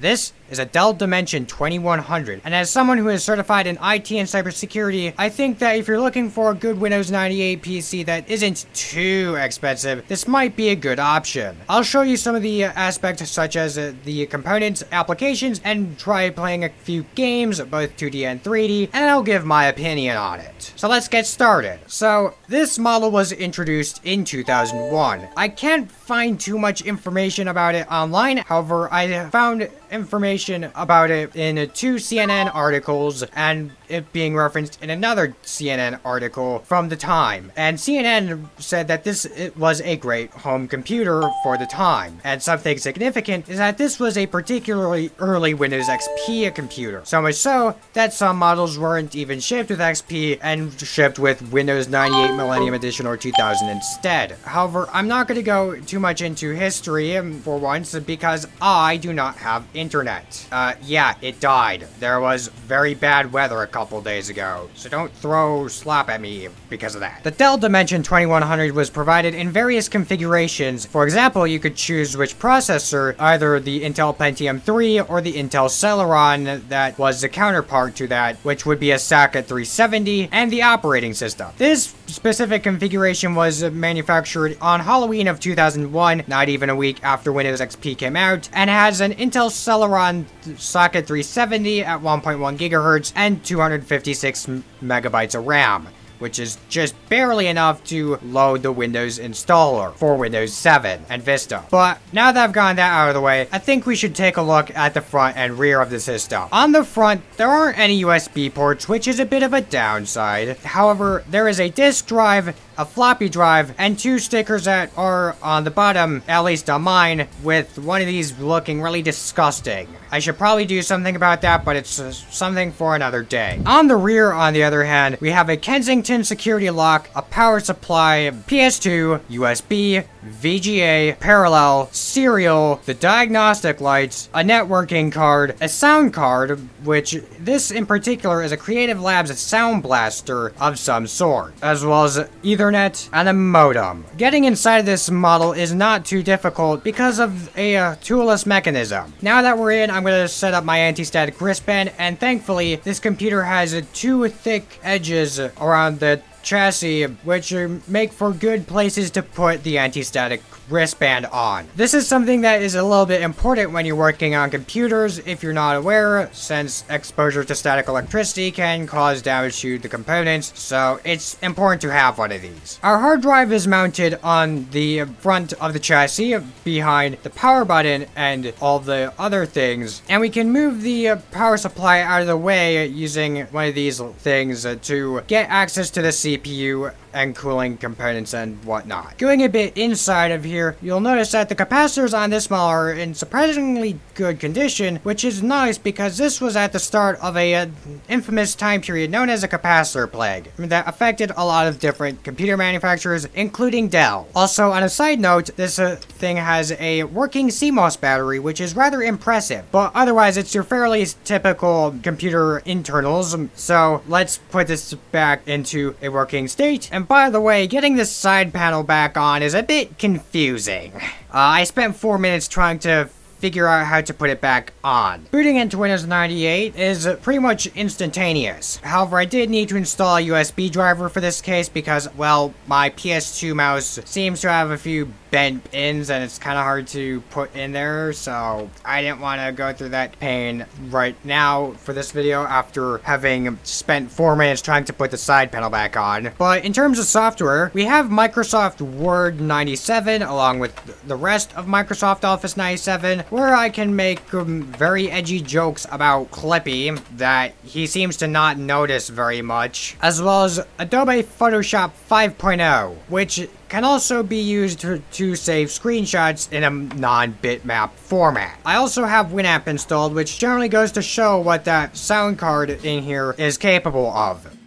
This is a Dell Dimension 2100, and as someone who is certified in IT and cybersecurity, I think that if you're looking for a good Windows 98 PC that isn't too expensive, this might be a good option. I'll show you some of the uh, aspects such as uh, the components, applications, and try playing a few games, both 2D and 3D, and I'll give my opinion on it. So let's get started. So, this model was introduced in 2001. I can't find too much information about it online, however, I found information about it in two CNN articles and it being referenced in another CNN article from the time. And CNN said that this was a great home computer for the time. And something significant is that this was a particularly early Windows XP computer. So much so that some models weren't even shipped with XP and shipped with Windows 98 Millennium Edition or 2000 instead. However, I'm not going to go too much into history um, for once because I do not have internet. Uh, yeah, it died. There was very bad weather a couple days ago, so don't throw slop at me because of that. The Dell Dimension 2100 was provided in various configurations. For example, you could choose which processor, either the Intel Pentium 3 or the Intel Celeron that was the counterpart to that, which would be a socket 370, and the operating system. This specific configuration was manufactured on Halloween of 2001, not even a week after Windows XP came out, and has an Intel Celeron socket 370 at 1.1 gigahertz and 256 megabytes of RAM which is just barely enough to load the Windows installer for Windows 7 and Vista. But now that I've gotten that out of the way, I think we should take a look at the front and rear of the system. On the front, there aren't any USB ports, which is a bit of a downside. However, there is a disk drive a floppy drive, and two stickers that are on the bottom, at least on mine, with one of these looking really disgusting. I should probably do something about that, but it's uh, something for another day. On the rear, on the other hand, we have a Kensington security lock, a power supply, PS2, USB, VGA, parallel, serial, the diagnostic lights, a networking card, a sound card, which this in particular is a Creative Labs sound blaster of some sort, as well as Ethernet and a modem. Getting inside this model is not too difficult because of a uh, toolless mechanism. Now that we're in, I'm going to set up my anti-static wristband, and thankfully, this computer has uh, two thick edges around the chassis, which make for good places to put the anti-static wristband on. This is something that is a little bit important when you're working on computers if you're not aware, since exposure to static electricity can cause damage to the components, so it's important to have one of these. Our hard drive is mounted on the front of the chassis behind the power button and all the other things, and we can move the uh, power supply out of the way using one of these things uh, to get access to the CPU and cooling components and whatnot. Going a bit inside of here, you'll notice that the capacitors on this model are in surprisingly good condition, which is nice because this was at the start of a uh, infamous time period known as a capacitor plague that affected a lot of different computer manufacturers, including Dell. Also, on a side note, this uh, thing has a working CMOS battery, which is rather impressive, but otherwise it's your fairly typical computer internals, so let's put this back into a working state, and by the way, getting this side panel back on is a bit confusing. Uh, I spent four minutes trying to figure out how to put it back on. Booting into Windows 98 is pretty much instantaneous. However, I did need to install a USB driver for this case because, well, my PS2 mouse seems to have a few bent pins and it's kind of hard to put in there so I didn't want to go through that pain right now for this video after having spent four minutes trying to put the side panel back on. But in terms of software, we have Microsoft Word 97 along with the rest of Microsoft Office 97 where I can make um, very edgy jokes about Clippy that he seems to not notice very much, as well as Adobe Photoshop 5.0, which can also be used to, to save screenshots in a non-bitmap format. I also have Winamp installed, which generally goes to show what that sound card in here is capable of.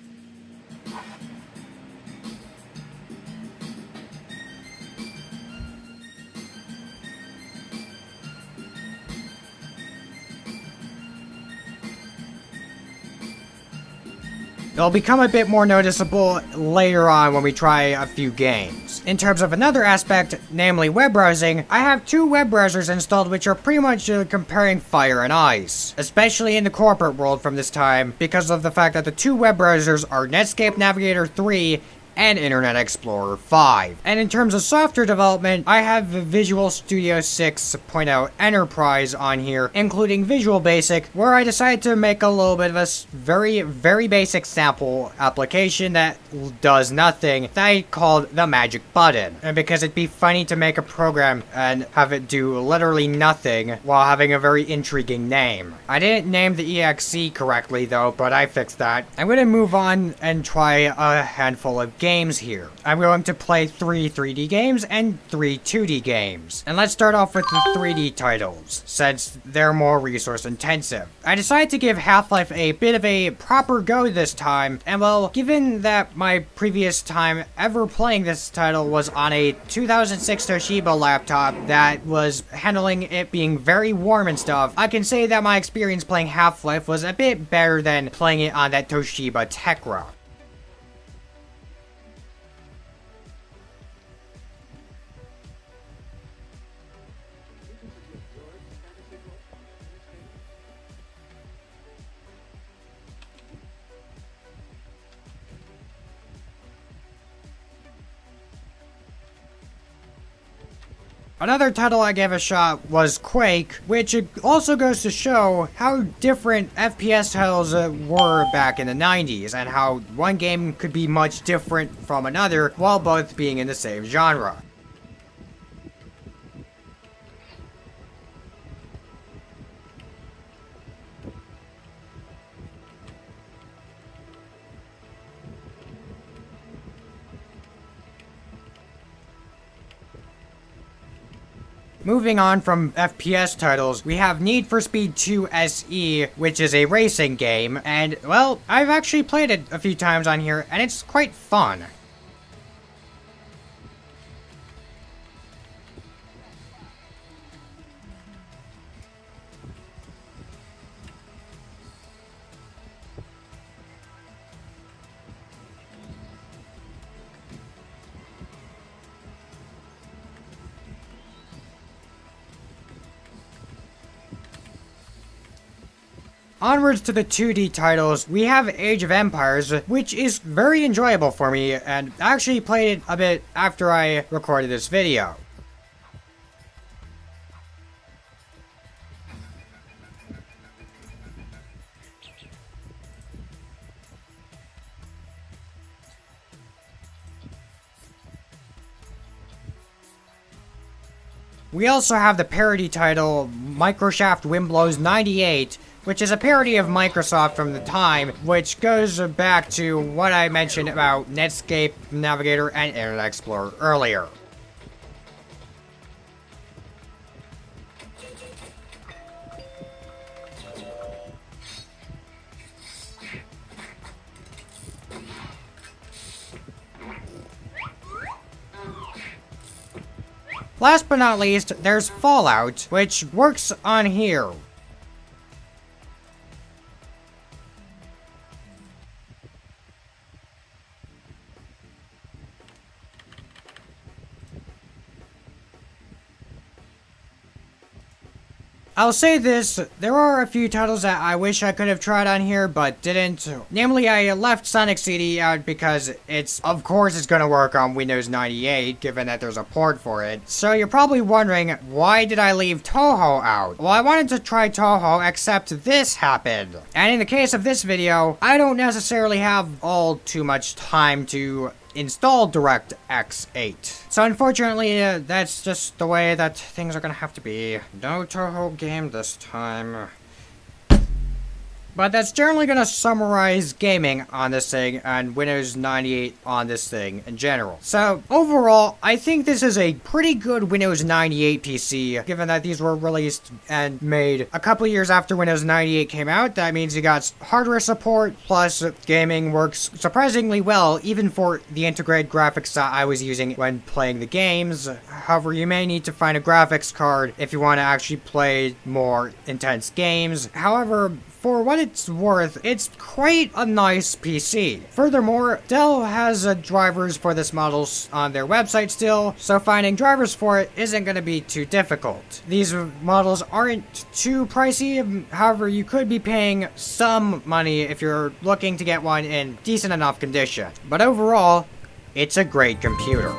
It'll become a bit more noticeable later on when we try a few games. games. In terms of another aspect, namely web browsing, I have two web browsers installed which are pretty much uh, comparing fire and ice, especially in the corporate world from this time because of the fact that the two web browsers are Netscape Navigator 3 and Internet Explorer 5. And in terms of software development, I have Visual Studio 6.0 Enterprise on here, including Visual Basic, where I decided to make a little bit of a very, very basic sample application that does nothing that I called the magic button. And because it'd be funny to make a program and have it do literally nothing while having a very intriguing name. I didn't name the EXE correctly though, but I fixed that. I'm gonna move on and try a handful of games here. I'm going to play three 3D games and three 2D games. And let's start off with the 3D titles, since they're more resource intensive. I decided to give Half-Life a bit of a proper go this time, and well, given that my previous time ever playing this title was on a 2006 Toshiba laptop that was handling it being very warm and stuff, I can say that my experience playing Half-Life was a bit better than playing it on that Toshiba Tecra. Another title I gave a shot was Quake, which also goes to show how different FPS titles uh, were back in the 90s, and how one game could be much different from another while both being in the same genre. Moving on from FPS titles, we have Need for Speed 2 SE, which is a racing game, and, well, I've actually played it a few times on here, and it's quite fun. Onwards to the 2D titles, we have Age of Empires, which is very enjoyable for me, and I actually played it a bit after I recorded this video. We also have the parody title Microshaft Windblows 98, which is a parody of Microsoft from the time, which goes back to what I mentioned about Netscape Navigator and Internet Explorer earlier. Last but not least, there's Fallout, which works on here. I'll say this, there are a few titles that I wish I could have tried on here, but didn't. Namely, I left Sonic CD out because it's, of course, it's gonna work on Windows 98, given that there's a port for it. So you're probably wondering, why did I leave Touhou out? Well, I wanted to try Touhou, except this happened. And in the case of this video, I don't necessarily have all too much time to install DirectX 8. So unfortunately, uh, that's just the way that things are gonna have to be. No Touhou game this time. But that's generally going to summarize gaming on this thing and Windows 98 on this thing in general. So overall, I think this is a pretty good Windows 98 PC, given that these were released and made a couple years after Windows 98 came out. That means you got hardware support, plus gaming works surprisingly well, even for the integrated graphics that I was using when playing the games. However, you may need to find a graphics card if you want to actually play more intense games. However, for what it's worth, it's quite a nice PC. Furthermore, Dell has drivers for this model on their website still, so finding drivers for it isn't going to be too difficult. These models aren't too pricey, however, you could be paying some money if you're looking to get one in decent enough condition. But overall, it's a great computer.